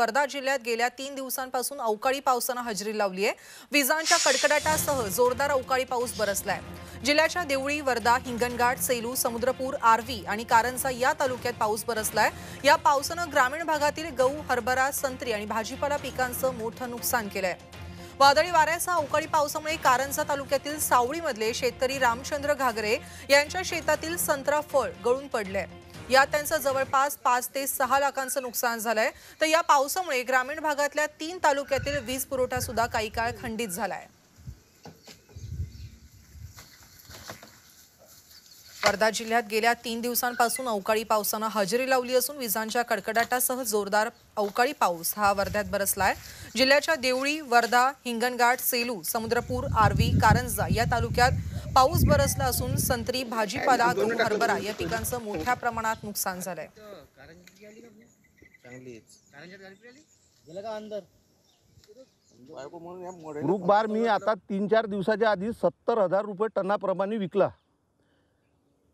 वर्धा जिल्ह्यात गेल्या तीन दिवसांपासून अवकाळी पावसानं हजेरी लावली आहे. विजांच्या कडकडाटासह जोरदार अवकाळी पाऊस बरसलाय. जिल्ह्याच्या देवळी वर्धा हिंगणघाट सेलू समुद्रपूर आर्वी आणि कारंजा या तालुक्यात पाऊस बरसलाय. या पावसानं ग्रामीण भागातील गहू हरभरा संत्री आणि भाजीपाला पिकांचं मोठं नुकसान केलंय. वादळी वाऱ्यासह अवकाळी पावसामुळे कारंजा तालुक्यातील सावळीमधले शेतकरी रामचंद्र घागरे यांच्या शेतातील संत्रा फळ गळून पडले यात त्यांचं जवळपास पाच ते सहा लाखांचं नुकसान झालंय. तर या पावसामुळे ग्रामीण भागातल्या तीन तालुक्यातील वीज पुरवठा सुद्धा काही काळ खंडित झालाय. वर्धा जिल्ह्यात गेल्या तीन दिवसांपासून अवकाळी पावसानं हजेरी लावली असून विजांच्या कडकडाटासह जोरदार अवकाळी पाऊस हा वर्ध्यात बरसलाय. जिल्ह्याच्या देवळी वर्धा हिंगणघाट सेलू समुद्रपूर आर्वी कारंजा या तालुक्यात पाऊस बरसला असून संत्री भाजीपाला गहू हरभरा या पिकांचं मोठ्या प्रमाणात नुकसान झालंय. ग्रुप बार मी आता तीन चार दिवसाच्या आधी सत्तर हजार रुपये टनाप्रमाणे विकला.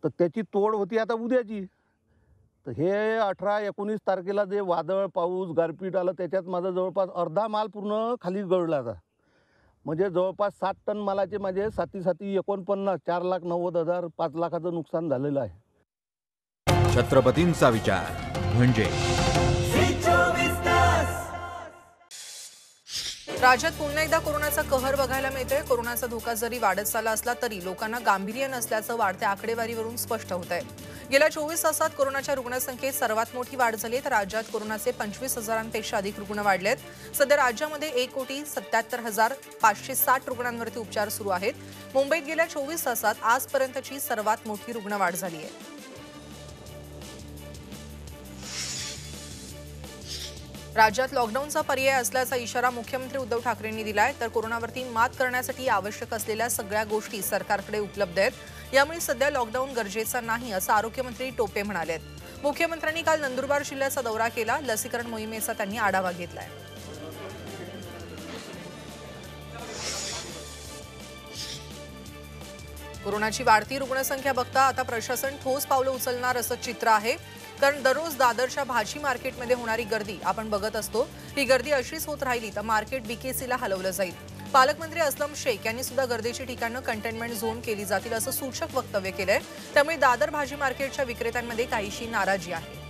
तर त्याची तोड होती आता उद्याची. तर हे अठरा एकोणीस तारखेला जे वादळ पाऊस गारपीट आलं त्याच्यात माझा जवळपास अर्धा माल पूर्ण खाली गळला आता. म्हणजे जवळपास सात टन मालाचे माझे साती साती एकोणपन्नास चार लाख नव्वद हजार पाच लाखाचं नुकसान झालेलं आहे. छत्रपतींचा विचार म्हणजे? राज्यात पुन्हा एकदा कोरोनाचा कहर बघायला मिळतोय. कोरोनाचा धोका जरी वाढत चालला असला तरी लोकांना गांभीर्य नसल्याचं वाढत्या आकडेवारीवरून स्पष्ट होत आहे गेल्या चोवीस तासात कोरोनाच्या रुग्णसंख्येत सर्वात मोठी वाढ झाली आहे. तर राज्यात कोरोनाचे पंचवीस हजारांपेक्षा अधिक रुग्ण वाढले आहेत सध्या राज्यामध्ये एक कोटी सत्याहत्तर हजार पाचशे साठ रुग्णांवरती उपचार सुरू आहेत. मुंबईत गेल्या चोवीस तासात आजपर्यंतची सर्वात मोठी रुग्णवाढ झाली आहे. राज्यात लॉकडाऊनचा पर्याय असल्याचा इशारा मुख्यमंत्री उद्धव ठाकरेंनी दिलाय तर कोरोनावरती मात करण्यासाठी आवश्यक असलेल्या सगळ्या गोष्टी सरकारकडे उपलब्ध आहेत. यामुळे सध्या लॉकडाऊन गरजेचा नाही असं आरोग्यमंत्री टोपे म्हणाले मुख्यमंत्र्यांनी काल नंदुरबार जिल्ह्याचा दौरा केला लसीकरण मोहिमेचा त्यांनी आढावा घेतलाय. कोरोनाची वाढती रुग्णसंख्या बघता आता प्रशासन ठोस पावलं उचलणार असं चित्र आहे. कारण दररोज दादरच्या भाजी मार्केटमध्ये होणारी गर्दी आपण बघत असतो ही गर्दी अशीच होत राहिली तर मार्केट बीकेसीला हलवलं जाईल. पालकमंत्री असलम शेख यांनी सुद्धा गर्दीची ठिकाणं कंटेनमेंट झोन केली जातील असं सूचक वक्तव्य केलंय. त्यामुळे दादर भाजी मार्केटच्या विक्रेत्यांमध्ये काहीशी नाराजी आहे.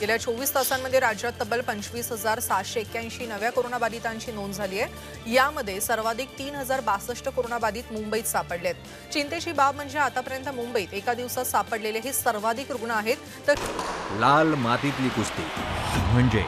गेल्या चोवीस तासांमध्ये राज्यात तब्बल पंचवीस हजार सातशे एक्क्याऐंशी नव्या कोरोनाबाधितांची नोंद झाली आहे. यामध्ये सर्वाधिक तीन हजार बासष्ट कोरोनाबाधित मुंबईत सापडलेत. चिंतेची बाब म्हणजे आतापर्यंत मुंबईत एका दिवसात सापडलेले हे सर्वाधिक रुग्ण आहेत. तर लाल मातीतली कुस्ती. म्हणजे